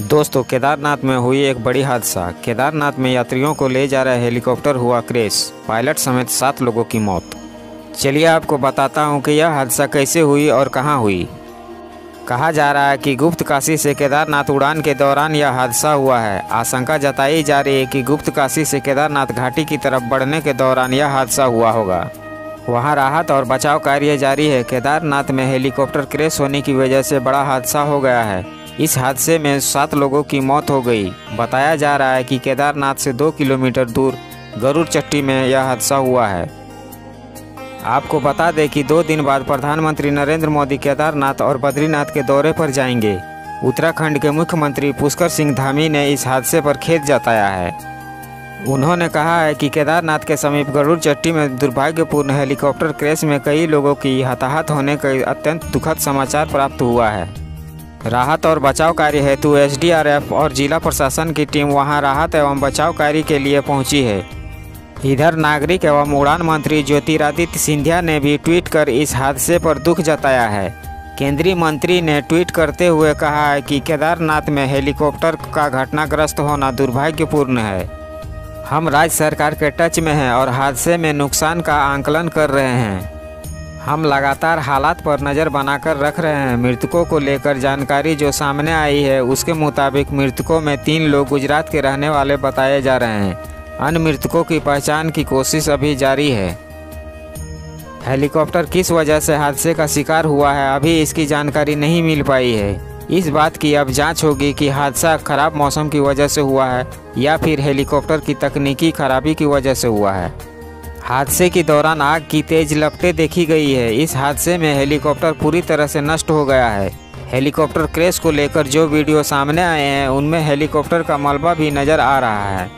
दोस्तों, केदारनाथ में हुई एक बड़ी हादसा। केदारनाथ में यात्रियों को ले जा रहे हेलीकॉप्टर हुआ क्रेश। पायलट समेत सात लोगों की मौत। चलिए आपको बताता हूँ कि यह हादसा कैसे हुई और कहाँ हुई। कहा जा रहा है कि गुप्त काशी से केदारनाथ उड़ान के दौरान यह हादसा हुआ है। आशंका जताई जा रही है कि गुप्त काशी से केदारनाथ घाटी की तरफ़ बढ़ने के दौरान यह हादसा हुआ होगा। वहाँ राहत और बचाव कार्य जारी है। केदारनाथ में हेलीकॉप्टर क्रैश होने की वजह से बड़ा हादसा हो गया है। इस हादसे में सात लोगों की मौत हो गई। बताया जा रहा है कि केदारनाथ से दो किलोमीटर दूर गरुड़ चट्टी में यह हादसा हुआ है। आपको बता दें कि दो दिन बाद प्रधानमंत्री नरेंद्र मोदी केदारनाथ और बद्रीनाथ के दौरे पर जाएँगे। उत्तराखंड के मुख्यमंत्री पुष्कर सिंह धामी ने इस हादसे पर खेद जताया है। उन्होंने कहा है कि केदारनाथ के समीप गरुड़ चट्टी में दुर्भाग्यपूर्ण हेलीकॉप्टर क्रैश में कई लोगों की हताहत होने का अत्यंत दुखद समाचार प्राप्त हुआ है। राहत और बचाव कार्य हेतु एसडीआरएफ और जिला प्रशासन की टीम वहाँ राहत एवं बचाव कार्य के लिए पहुँची है। इधर नागरिक एवं उड़ान मंत्री ज्योतिरादित्य सिंधिया ने भी ट्वीट कर इस हादसे पर दुख जताया है। केंद्रीय मंत्री ने ट्वीट करते हुए कहा है कि केदारनाथ में हेलीकॉप्टर का घटनाग्रस्त होना दुर्भाग्यपूर्ण है। हम राज्य सरकार के टच में हैं और हादसे में नुकसान का आंकलन कर रहे हैं। हम लगातार हालात पर नज़र बनाकर रख रहे हैं। मृतकों को लेकर जानकारी जो सामने आई है, उसके मुताबिक मृतकों में तीन लोग गुजरात के रहने वाले बताए जा रहे हैं। अन्य मृतकों की पहचान की कोशिश अभी जारी है। हेलीकॉप्टर किस वजह से हादसे का शिकार हुआ है, अभी इसकी जानकारी नहीं मिल पाई है। इस बात की अब जाँच होगी कि हादसा खराब मौसम की वजह से हुआ है या फिर हेलीकॉप्टर की तकनीकी खराबी की वजह से हुआ है। हादसे के दौरान आग की तेज लपटें देखी गई है। इस हादसे में हेलीकॉप्टर पूरी तरह से नष्ट हो गया है। हेलीकॉप्टर क्रेश को लेकर जो वीडियो सामने आए हैं, उनमें हेलीकॉप्टर का मलबा भी नज़र आ रहा है।